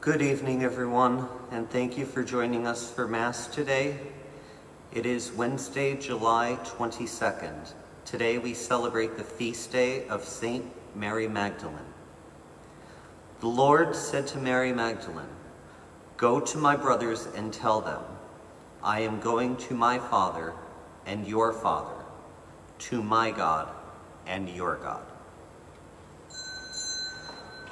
Good evening, everyone, and thank you for joining us for Mass today. It is Wednesday, July 22nd. Today we celebrate the feast day of Saint Mary Magdalene. The Lord said to Mary Magdalene, Go to my brothers and tell them, I am going to my Father and your Father, to my God and your God.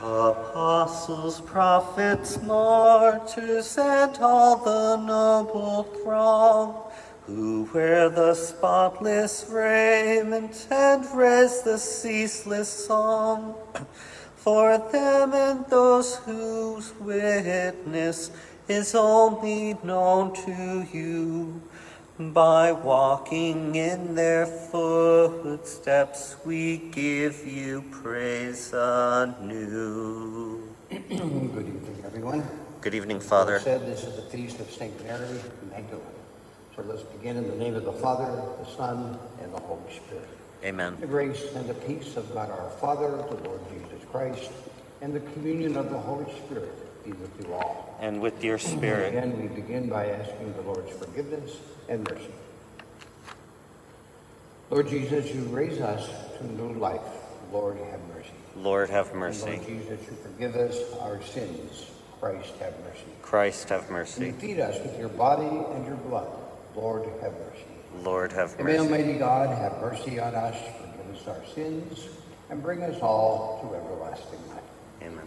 Apostles, prophets, martyrs, and all the noble throng who wear the spotless raiment and raise the ceaseless song. For them and those whose witness is only known to you, by walking in their footsteps, we give you praise anew. Good evening, everyone. Good evening, As Father. said, this is the feast of St. Mary Magdalene. So let's begin in the name of the Father, the Son, and the Holy Spirit. Amen. The grace and the peace of God our Father, the Lord Jesus Christ, and the communion of the Holy Spirit be with you all. And with your spirit. Again, we begin by asking the Lord's forgiveness and mercy. Lord Jesus, you raise us to new life. Lord, have mercy. Lord, have And mercy. Lord Jesus, you forgive us our sins. Christ, have mercy. Christ, have mercy. You mercy. feed us with your body and your blood. Lord, have mercy. Lord, have And may mercy. Almighty God have mercy on us, forgive us our sins, and bring us all to everlasting life. Amen.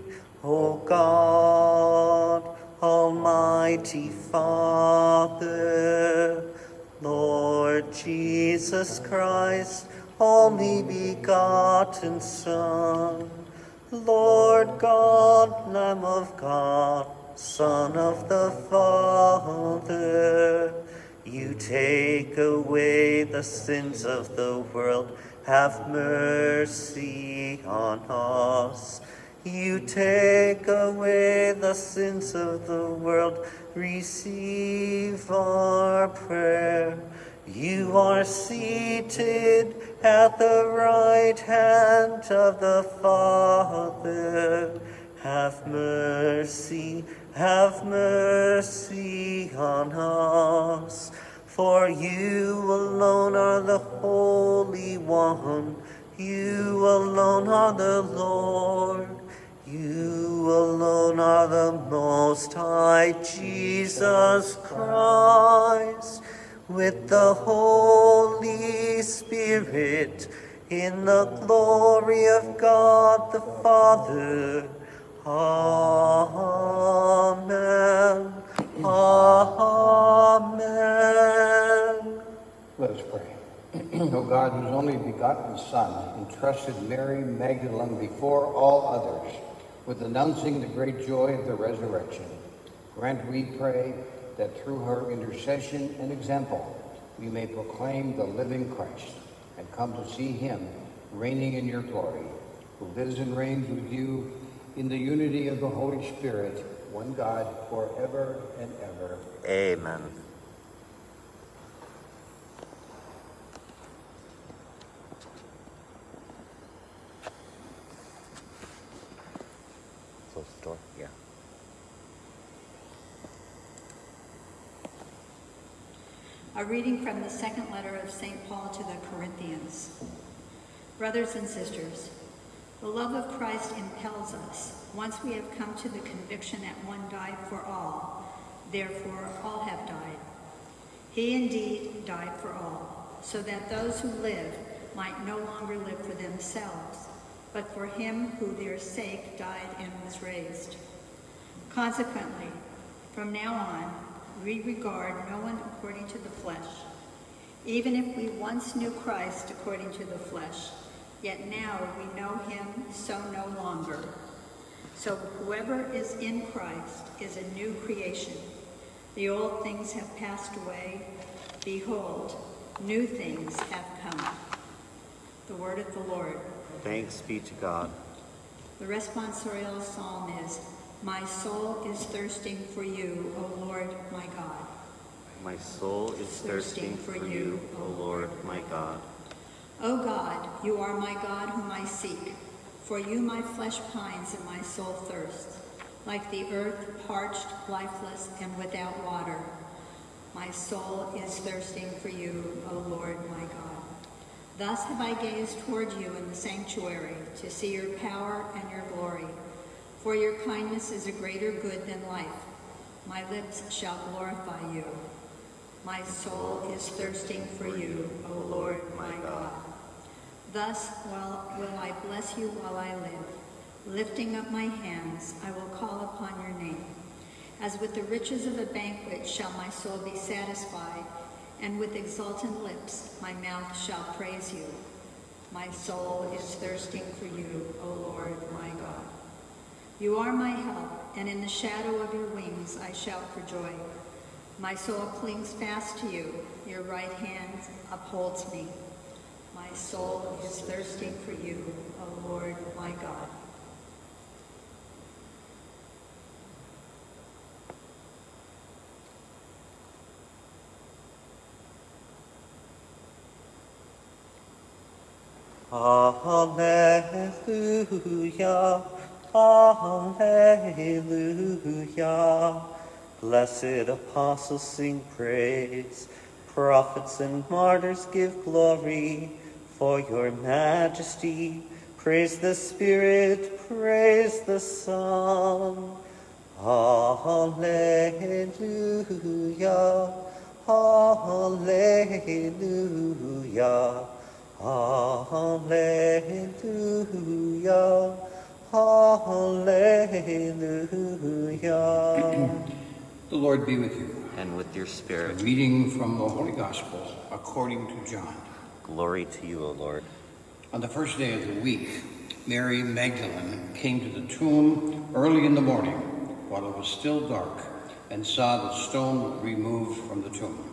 O God, Almighty Father, Lord Jesus Christ, only begotten Son, Lord God, Lamb of God, Son of the Father, you take away the sins of the world, have mercy on us. You take away the sins of the world, receive our prayer. You are seated at the right hand of the Father. Have mercy, have mercy on us. For you alone are the Holy One. You alone are the Lord. You alone are the Most High Jesus Christ, with the Holy Spirit, in the glory of God the Father. Amen. Amen. Let us pray. o God, whose only begotten Son entrusted Mary Magdalene before all others with announcing the great joy of the resurrection, grant, we pray, that through her intercession and example we may proclaim the living Christ and come to see him reigning in your glory, who lives and reigns with you in the unity of the Holy Spirit, one God, forever and ever. Amen. Close the door. Yeah. A reading from the second letter of St. Paul to the Corinthians. Brothers and sisters, the love of Christ impels us. Once we have come to the conviction that one died for all, therefore all have died. He indeed died for all, so that those who live might no longer live for themselves, but for him who their sake died and was raised. Consequently, from now on, we regard no one according to the flesh. Even if we once knew Christ according to the flesh, yet now we know him so no longer. So whoever is in Christ is a new creation. The old things have passed away. Behold, new things have come. The word of the Lord. Thanks be to God. The responsorial psalm is, My soul is thirsting for you, O Lord my God. My soul is thirsting for you, O Lord my God. O God, you are my God whom I seek. For you my flesh pines and my soul thirsts, like the earth parched, lifeless, and without water. My soul is thirsting for you, O Lord my God. Thus have I gazed toward you in the sanctuary to see your power and your glory. For your kindness is a greater good than life. My lips shall glorify you. My soul is thirsting for you, O Lord my God. Thus will I bless you while I live. Lifting up my hands, I will call upon your name. As with the riches of a banquet shall my soul be satisfied, and with exultant lips my mouth shall praise you. My soul is thirsting for you, O Lord my God. You are my help, and in the shadow of your wings I shout for joy. My soul clings fast to you, your right hand upholds me. My soul is thirsting for you, O Lord my God. Alleluia, Alleluia. Blessed apostles sing praise, prophets and martyrs give glory for your majesty. Praise the Spirit, praise the Son. Alleluia, Alleluia. Hallelujah, hallelujah. The Lord be with you. And with your A spirit, reading from the Holy Gospel according to John. glory to you, O Lord. On the first day of the week, Mary Magdalene came to the tomb early in the morning while it was still dark and saw the stone removed from the tomb.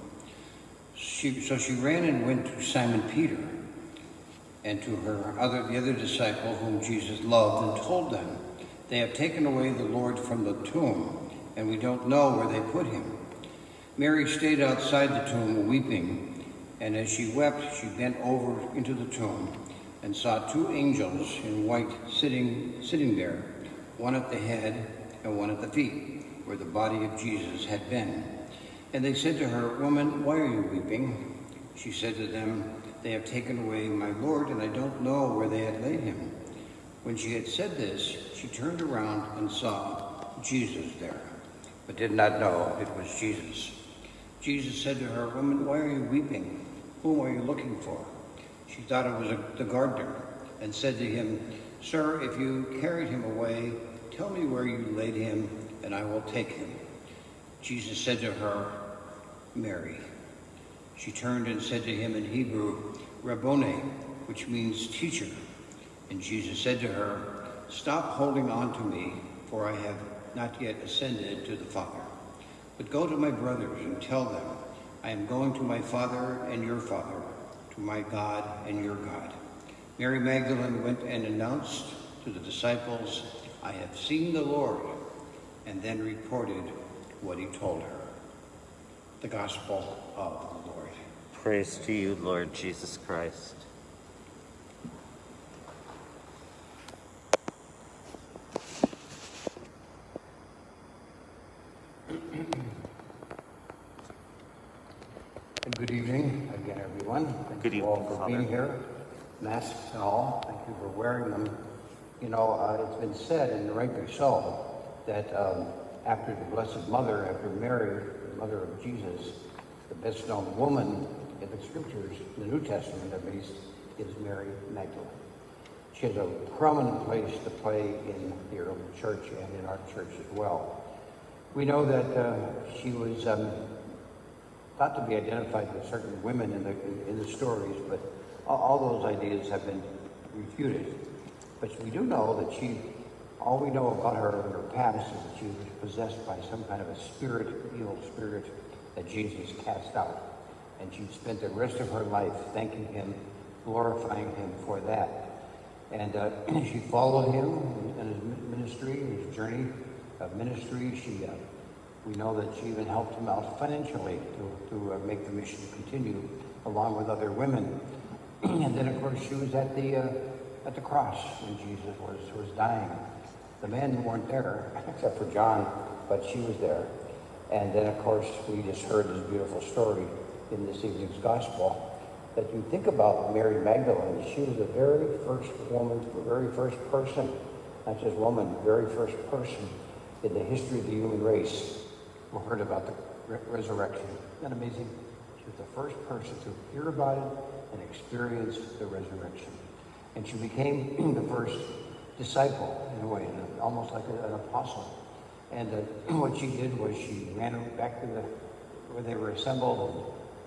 She, so she ran and went to Simon Peter and to her other the other disciple whom Jesus loved and told them, They have taken away the Lord from the tomb, and we don't know where they put him. Mary stayed outside the tomb weeping, and as she wept, she bent over into the tomb and saw two angels in white sitting sitting there, one at the head and one at the feet, where the body of Jesus had been. And they said to her, Woman, why are you weeping? She said to them, They have taken away my Lord, and I don't know where they had laid him. When she had said this, she turned around and saw Jesus there, but did not know it was Jesus. Jesus said to her, Woman, why are you weeping? Whom are you looking for? She thought it was a, the gardener, and said to him, Sir, if you carried him away, tell me where you laid him, and I will take him. Jesus said to her, Mary. She turned and said to him in Hebrew, Rabboni, which means teacher. And Jesus said to her, Stop holding on to me, for I have not yet ascended to the Father. But go to my brothers and tell them, I am going to my Father and your Father, to my God and your God. Mary Magdalene went and announced to the disciples, I have seen the Lord, and then reported what he told her. The Gospel of. Praise to you, Lord Jesus Christ. And Good evening again, everyone. Thank Good you all for Father. being here, masks and all. Thank you for wearing them. You know, uh, it's been said, and rightly so, that um, after the Blessed Mother, after Mary, the mother of Jesus, the best known woman in the scriptures, the New Testament at least, is Mary Magdalene. She has a prominent place to play in the early church and in our church as well. We know that uh, she was um, thought to be identified with certain women in the in the stories, but all, all those ideas have been refuted. But we do know that she All we know about her in her past is that she was possessed by some kind of a spirit, evil spirit that Jesus cast out. And she spent the rest of her life thanking him, glorifying him for that. And uh, she followed him in his ministry, his journey of ministry. She, uh, we know that she even helped him out financially to, to uh, make the mission continue, along with other women. and then, of course, she was at the uh, at the cross when Jesus was was dying. The men weren't there, except for John, but she was there. And then, of course, we just heard this beautiful story in this evening's gospel that you think about Mary Magdalene. She was the very first woman, the very first person, not just woman, the very first person in the history of the human race who heard about the re- resurrection. Isn't that amazing? She was the first person to hear about it and experience the resurrection. And she became the first disciple, in a way, almost like an apostle. And uh, what she did was she ran back to the where they were assembled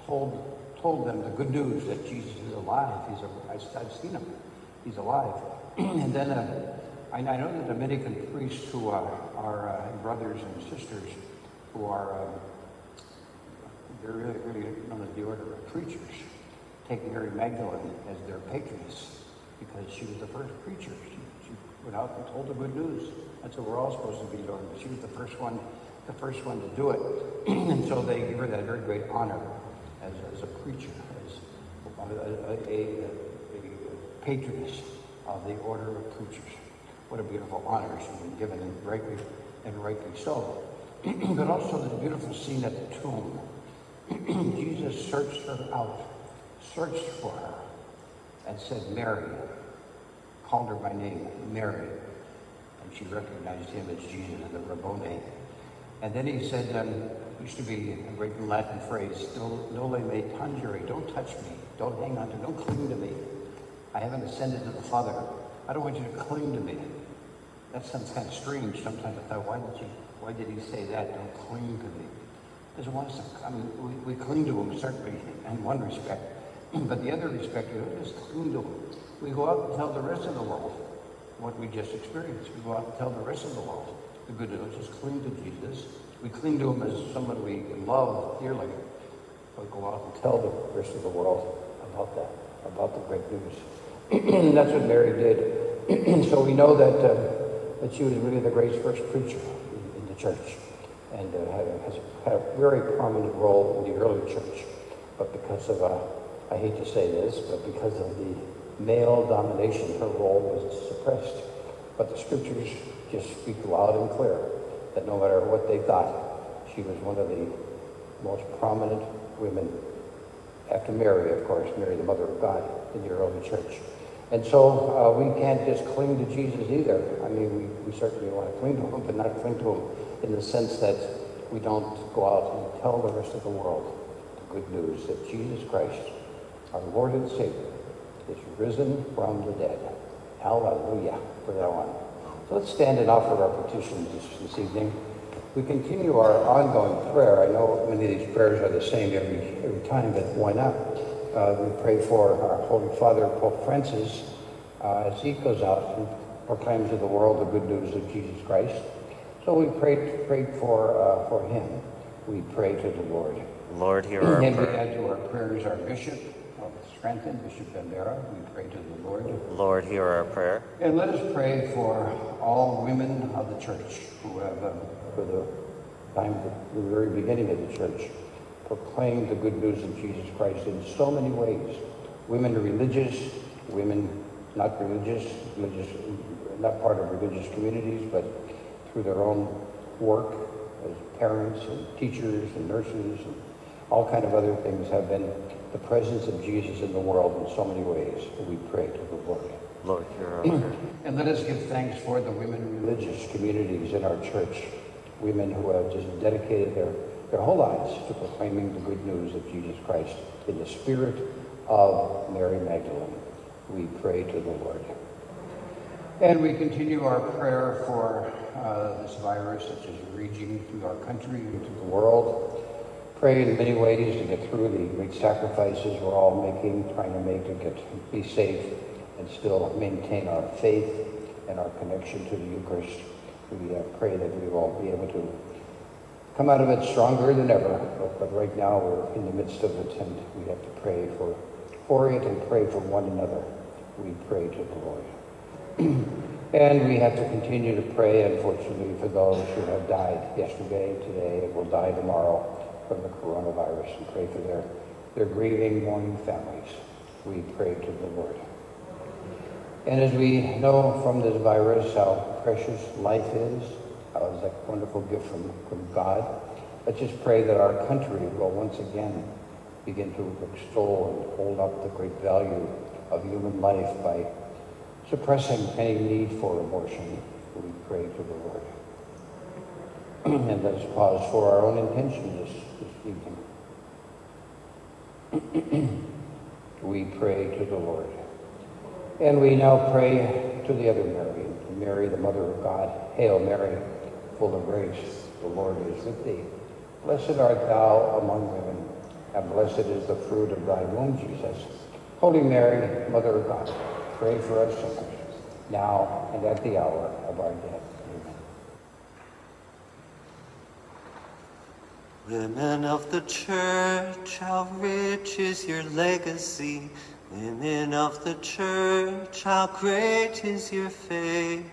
told told them the good news that Jesus is alive. He's a, I, I've seen him. He's alive. and then uh, I, I, know the Dominican priests who are uh, brothers and sisters who are um, they're really, really known as the order of preachers, take Mary Magdalene as their patroness because she was the first preacher. She, she went out and told the good news. That's what we're all supposed to be doing. She was the first one, the first one to do it, and so they give her that very great honor as, as a preacher, as a, a, a, a patroness of the order of preachers. What a beautiful honor she's been given, and rightly, and rightly so. but also the beautiful scene at the tomb. Jesus searched her out, searched for her, and said, Mary, called her by name, Mary. And she recognized him as Jesus, the Rabboni. And then he said, um, used to be a great Latin phrase, Noli me tangere, don't touch me, don't hang on to, don't cling to me. I haven't ascended to the Father. I don't want you to cling to me. That sounds kind of strange. Sometimes I thought, why did, you, why did he say that? Don't cling to me. Doesn't want us to, I mean, we, we cling to him certainly in one respect, but the other respect, we don't just cling to him. We go out and tell the rest of the world what we just experienced. We go out and tell the rest of the world the good news. Just cling to Jesus we cling to him as someone we love dearly. But go out and tell the rest of the world about that, about the great news. that's what Mary did. so we know that, uh, that she was really the great first preacher in, in the church and uh, had, a, has had a very prominent role in the early church. But because of, uh, I hate to say this, but because of the male domination, her role was suppressed. But the scriptures just speak loud and clear that no matter what they thought, she was one of the most prominent women, after Mary, of course, Mary, the mother of God, in the early church. And so uh, we can't just cling to Jesus either. I mean, we, we certainly want to cling to him, but not cling to him in the sense that we don't go out and tell the rest of the world the good news that Jesus Christ, our Lord and Savior, is risen from the dead. Hallelujah for that one. Let's stand and offer our petitions this, evening. We continue our ongoing prayer. I know many of these prayers are the same every, every time, but why not? Uh, we pray for our Holy Father, Pope Francis, uh, as he goes out and proclaims to the world the good news of Jesus Christ. So we prayed, prayed for, uh, for him. We pray to the Lord. Lord, hear our and prayer. we add to our prayers our bishop, Scranton, Bishop Bambera. We pray to the Lord. Lord, hear our prayer. And let us pray for all women of the church who have, um, for the time, the very beginning of the church, proclaimed the good news of Jesus Christ in so many ways. Women religious, women not religious, religious, not part of religious communities, but through their own work as parents and teachers and nurses and all kind of other things have been the presence of Jesus in the world in so many ways. We pray to the Lord. Lord, hear our prayer. and let us give thanks for the women religious communities in our church, women who have just dedicated their, their whole lives to proclaiming the good news of Jesus Christ in the spirit of Mary Magdalene. We pray to the Lord. And we continue our prayer for uh, this virus that is raging through our country and through the world pray in many ways to get through the great sacrifices we're all making, trying to make to get be safe and still maintain our faith and our connection to the Eucharist. We uh, pray that we will be able to come out of it stronger than ever. But, but right now we're in the midst of it, and we have to pray for, for it and pray for one another. We pray to the Lord. and we have to continue to pray, unfortunately, for those who have died yesterday, today, and will die tomorrow from the coronavirus, and pray for their, their grieving, mourning families. We pray to the Lord. And as we know from this virus how precious life is, how it's a wonderful gift from, from God, let's just pray that our country will once again begin to extol and hold up the great value of human life by suppressing any need for abortion. We pray to the Lord. and let's pause for our own intention this evening. we pray to the Lord. And we now pray to the other Mary, Mary, the Mother of God. Hail Mary, full of grace, the Lord is with thee. Blessed art thou among women, and blessed is the fruit of thy womb, Jesus. Holy Mary, Mother of God, pray for us sinners, now and at the hour of our death. Amen. Women of the church, how rich is your legacy. Women of the church, how great is your faith.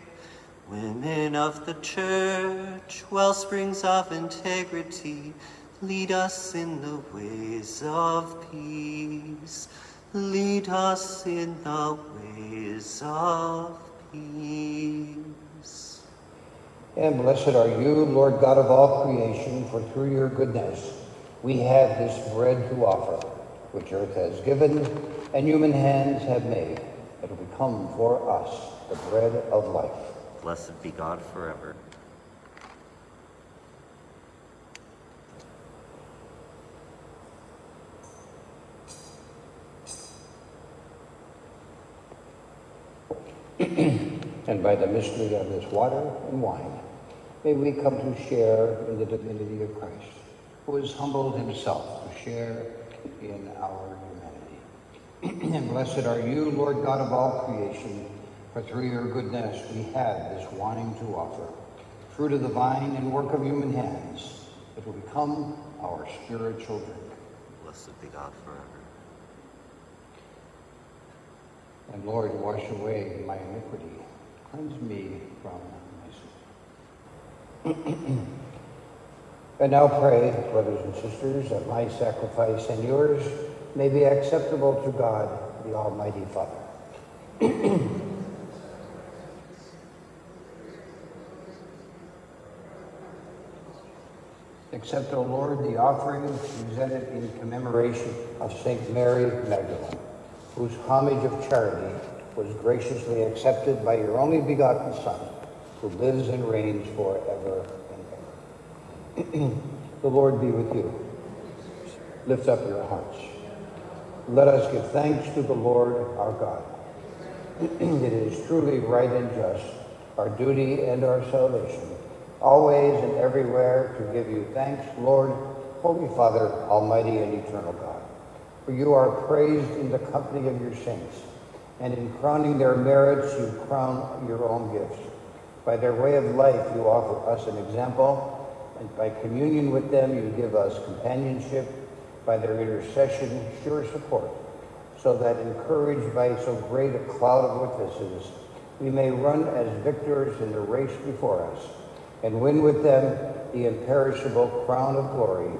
Women of the church, well springs of integrity, lead us in the ways of peace. Lead us in the ways of peace. And blessed are you, Lord God of all creation, for through your goodness we have this bread to offer, which earth has given and human hands have made. It will become for us the bread of life. Blessed be God forever. and by the mystery of this water and wine, may we come to share in the divinity of Christ, who has humbled himself to share in our humanity. and blessed are you, Lord God of all creation, for through your goodness we have this wine to offer, fruit of the vine and work of human hands. It will become our spiritual drink. Blessed be God forever. And Lord, wash away my iniquity. Cleanse me from and now pray, brothers and sisters, that my sacrifice and yours may be acceptable to God, the Almighty Father. Accept, O Lord, the offering presented in commemoration of St. Mary Magdalene, whose homage of charity was graciously accepted by your only begotten Son, who lives and reigns forever and ever. the Lord be with you. Lift up your hearts. Let us give thanks to the Lord our God. it is truly right and just, our duty and our salvation, always and everywhere to give you thanks, Lord, Holy Father, Almighty and eternal God. For you are praised in the company of your saints, and in crowning their merits you crown your own gifts. By their way of life you offer us an example, and by communion with them you give us companionship, by their intercession, sure support, so that encouraged by so great a cloud of witnesses, we may run as victors in the race before us, and win with them the imperishable crown of glory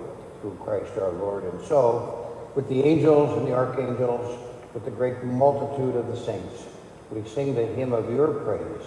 through Christ our Lord. And so, with the angels and the archangels, with the great multitude of the saints, we sing the hymn of your praise,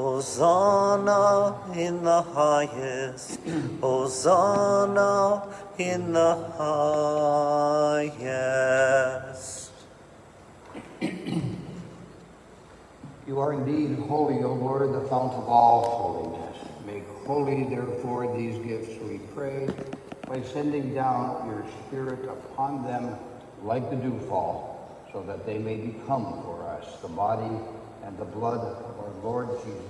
Hosanna in the highest. Hosanna in the highest. You are indeed holy, O Lord, the fount of all holiness. Make holy, therefore, these gifts, we pray, by sending down your Spirit upon them like the dewfall, so that they may become for us the body and the blood of our Lord Jesus.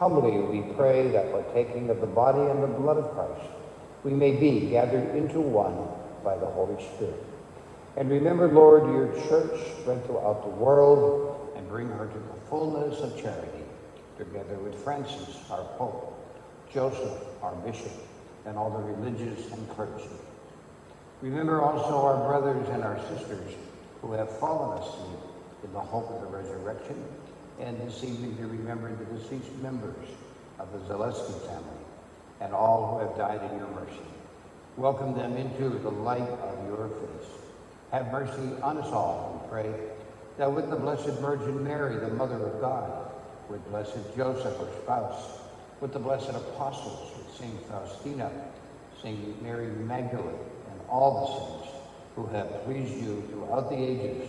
Humbly we pray that partaking of the body and the blood of Christ, we may be gathered into one by the Holy Spirit. And remember, Lord, your church spread throughout the world and bring her to the fullness of charity, together with Francis, our Pope, Joseph, our Bishop, and all the religious and clergy. Remember also our brothers and our sisters who have fallen asleep in the hope of the resurrection and this evening to remember the deceased members of the Zaleski family and all who have died in your mercy. Welcome them into the light of your face. Have mercy on us all, we pray, that with the Blessed Virgin Mary, the Mother of God, with Blessed Joseph, her spouse, with the blessed apostles, with Saint Faustina, Saint Mary Magdalene, and all the saints who have pleased you throughout the ages,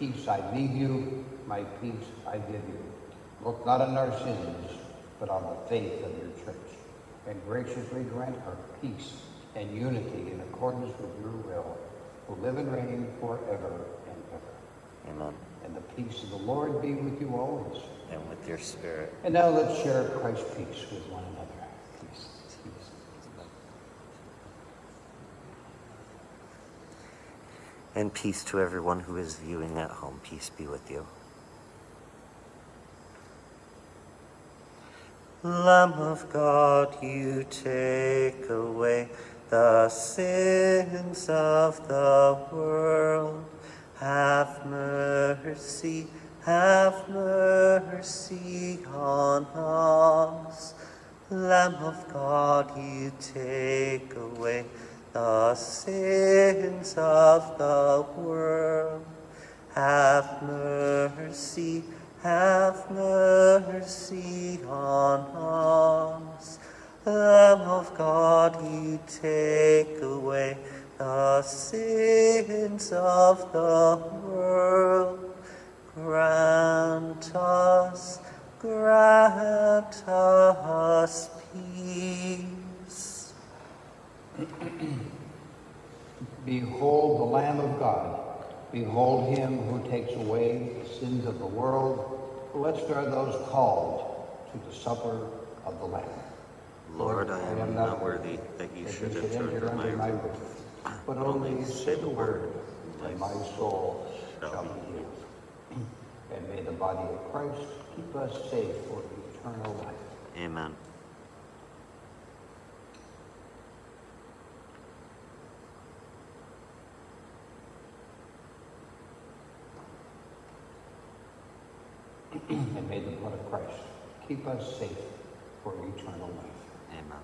Peace I leave you, my peace I give you. Look not on our sins, but on the faith of your church, and graciously grant her peace and unity in accordance with your will, who live and reign forever and ever. Amen. And the peace of the Lord be with you always. And with your spirit. And now let's share Christ's peace with one another. Peace. Peace. And peace to everyone who is viewing at home. Peace be with you. Lamb of God, you take away the sins of the world. have mercy, have mercy on us. Lamb of God, you take away the sins of the world. Have mercy, have mercy on us. Lamb of God, you take away the sins of the world. Grant us, grant us peace. Behold the Lamb of God. Behold him who takes away the sins of the world. Blessed are those called to the supper of the Lamb. Lord, I am uh, not worthy that you should enter under my roof. But only say the word, and my soul shall be healed. And may the body of Christ keep us safe for eternal life. Amen. And may the blood of Christ keep us safe for eternal life. Amen.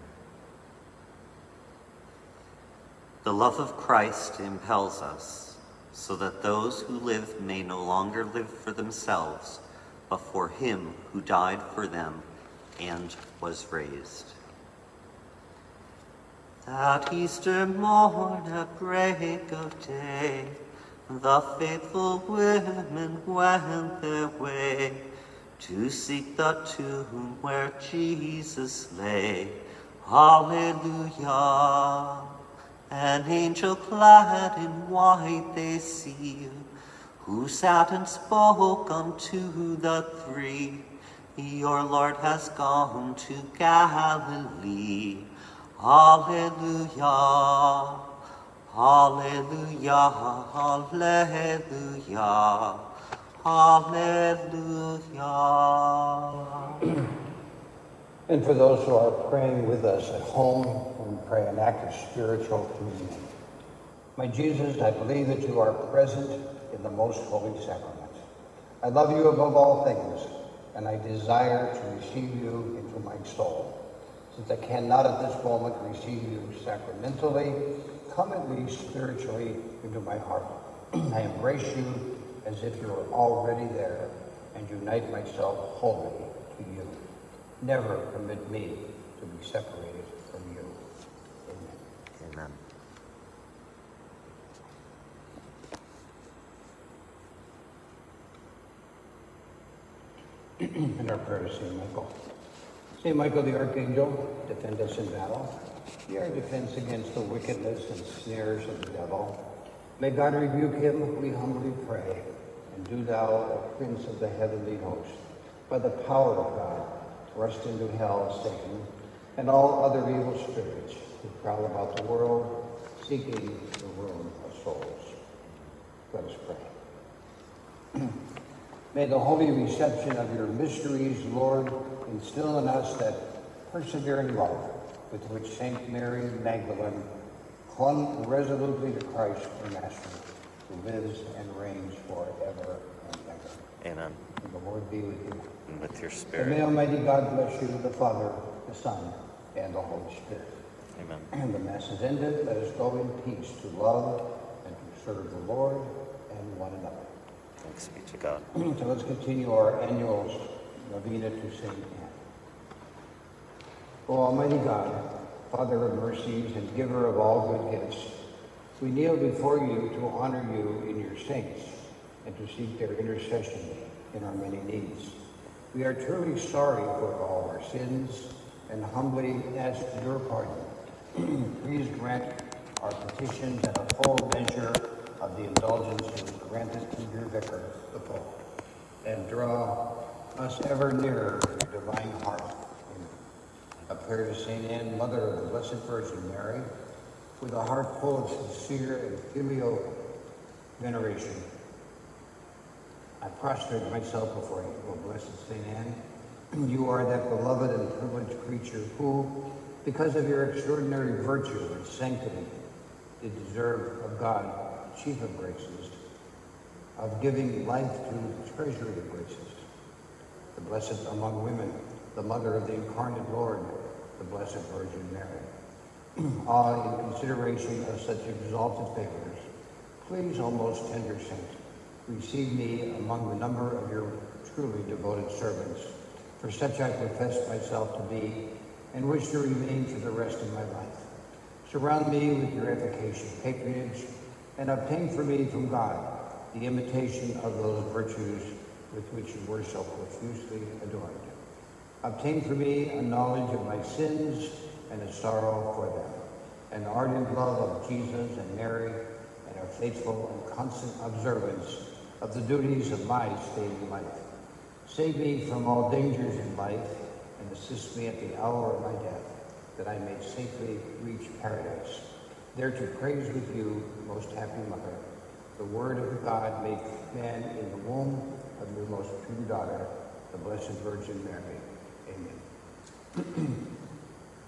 The love of Christ impels us so that those who live may no longer live for themselves, but for him who died for them and was raised. That Easter morn at break of day, the faithful women went their way to seek the tomb where Jesus lay. Hallelujah. An angel clad in white they see, who sat and spoke unto the three. Your Lord has gone to Galilee. Hallelujah. Hallelujah. Hallelujah. Hallelujah. And for those who are praying with us at home, we pray an act of spiritual communion. My Jesus, I believe that you are present in the most holy sacrament. I love you above all things, and I desire to receive you into my soul. Since I cannot at this moment receive you sacramentally, come at least spiritually into my heart. I embrace you as if you were already there and unite myself wholly to you. Never permit me to be separated from you. Amen. Amen. And our prayer to St. Michael. St. Michael the Archangel, defend us in battle. Be our defense against the wickedness and snares of the devil. May God rebuke him, we humbly pray. Do thou, O Prince of the heavenly host, by the power of God, thrust into hell Satan and all other evil spirits who prowl about the world, seeking the ruin of souls. Let us pray. May the holy reception of your mysteries, Lord, instill in us that persevering love with which Saint Mary Magdalene clung resolutely to Christ, her Master, who lives and reigns forever and ever. Amen. May the Lord be with you. And with your spirit. And may. Almighty God bless you, with the Father, the Son, and the Holy Spirit. Amen. And the Mass is ended. Let us go in peace to love and to serve the Lord and one another. Thanks be to God. So let's continue our annual novena to Saint Anne. O Almighty God, Father of mercies and giver of all good gifts, we kneel before you to honor you in your saints and to seek their intercession in our many needs. We are truly sorry for all our sins and humbly ask your pardon. Please grant our petitions and a full measure of the indulgences granted to your vicar, the Pope, and draw us ever nearer to your divine heart. Amen. A prayer to Saint Anne, Mother of the Blessed Virgin Mary, with a heart full of sincere and filial veneration. I prostrate myself before you, O blessed Saint Anne. You are that beloved and privileged creature who, because of your extraordinary virtue and sanctity, did deserve of God, the chief of graces, of giving life to the treasury of graces. The blessed among women, the mother of the incarnate Lord, the Blessed Virgin Mary. ah, in consideration of such exalted favors, please, O most tender saint, receive me among the number of your truly devoted servants. For such I profess myself to be, and wish to remain for the rest of my life. Surround me with your efficacious patronage, and obtain for me from God the imitation of those virtues with which you were so profusely adorned. Obtain for me a knowledge of my sins and a sorrow for them, an ardent love of Jesus and Mary, and a faithful and constant observance of the duties of my daily life. Save me from all dangers in life and assist me at the hour of my death, that I may safely reach paradise, there to praise with you, most happy mother, the word of God made man in the womb of your most true daughter, the Blessed Virgin Mary. Amen.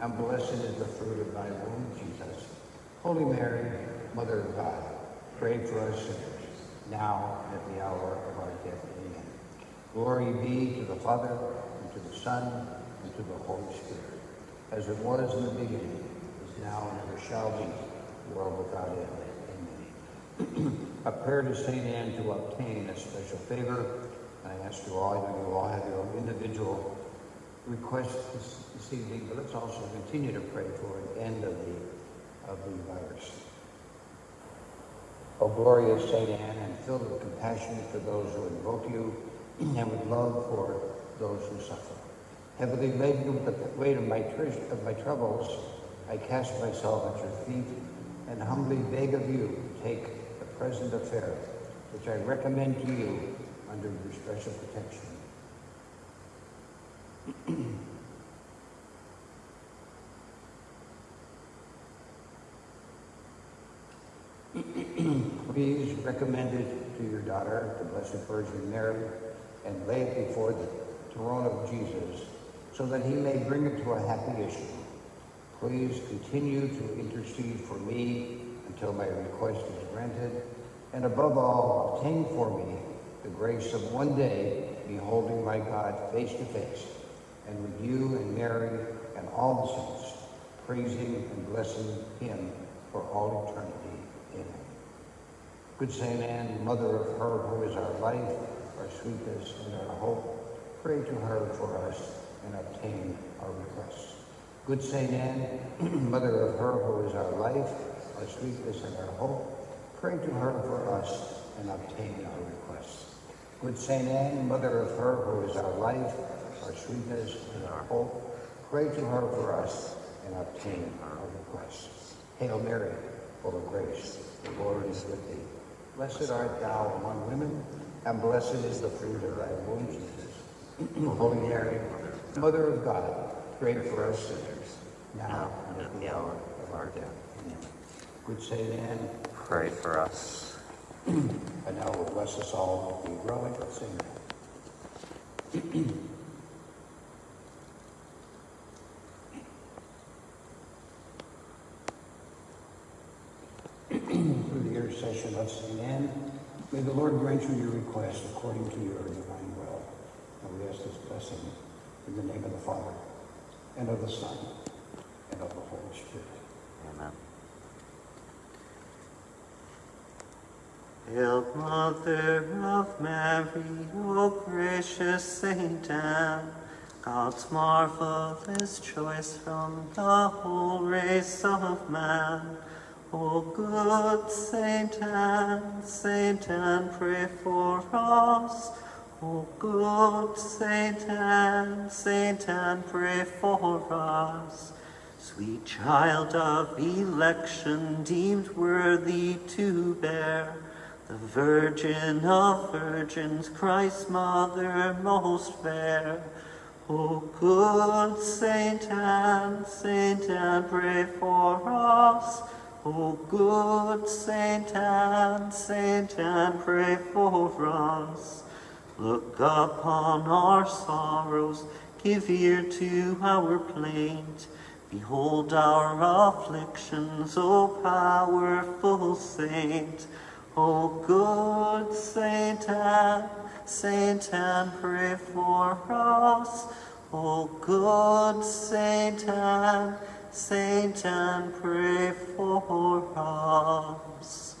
and blessed is the fruit of thy womb, Jesus. Holy Mary, Mother of God, pray for us sinners, now and at the hour of our death. Amen. Glory be to the Father, and to the Son, and to the Holy Spirit, as it was in the beginning, is now, and ever shall be, world without end. Amen. a prayer to St. Anne to obtain a special favor. I ask you all, you all have your own individual requests this, this evening, but let's also continue to pray for an end of the, of the virus. O glorious St. Anne, and filled with compassion for those who invoke you, and with love for those who suffer. Heavily laden with the weight of my, of my troubles, I cast myself at your feet and humbly beg of you to take the present affair, which I recommend to you under your special protection. Please recommend it to your daughter, the Blessed Virgin Mary, and lay it before the throne of Jesus, so that he may bring it to a happy issue. Please continue to intercede for me until my request is granted, and above all, obtain for me the grace of one day beholding my God face to face, and with you and Mary and all the saints, praising and blessing him for all eternity. Amen. Good Saint Anne, mother of her who is our life, our sweetness, and our hope, pray to her for us and obtain our requests. Good Saint Anne, mother of her who is our life, our sweetness, and our hope, pray to her for us and obtain our requests. Good Saint Anne, mother of her who is our life, our sweetness, and our hope, pray to her for us and obtain our requests. Hail Mary, full of grace, the Lord is with thee. Blessed art thou among women, and blessed is the fruit of thy womb, Jesus. Holy Mary, Mother of God, pray for us sinners, now and at the hour of our death. Amen. Good Saint Anne, pray for us. And now will bless us all with the growing sing. Through the intercession of St. Anne, may the Lord grant you your request according to your divine will. And we ask this blessing in the name of the Father, and of the Son, and of the Holy Spirit. Amen. Hail, Mother of Mary, O gracious Saint Anne, God's marvelous choice from the whole race of man. O good Saint Anne, Saint Anne, pray for us. O good Saint Anne, Saint Anne, pray for us. Sweet child of election, deemed worthy to bear the Virgin of Virgins, Christ's Mother most fair. O good Saint Anne, Saint Anne, pray for us. O good Saint Anne, Saint Anne, pray for us. Look upon our sorrows, give ear to our plaint. Behold our afflictions, O powerful Saint. O good Saint Anne, Saint Anne, pray for us. O good Saint Anne, Saint Anne, pray for us.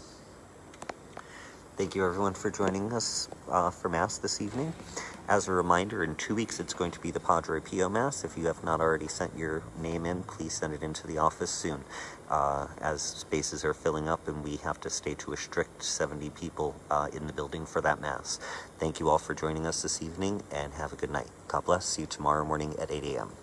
Thank you, everyone, for joining us uh, for Mass this evening. As a reminder, in two weeks it's going to be the Padre Pio Mass. If you have not already sent your name in, please send it into the office soon, uh, as spaces are filling up and we have to stay to a strict 70 people uh, in the building for that Mass. Thank you all for joining us this evening and have a good night. God bless. See you tomorrow morning at 8 a.m.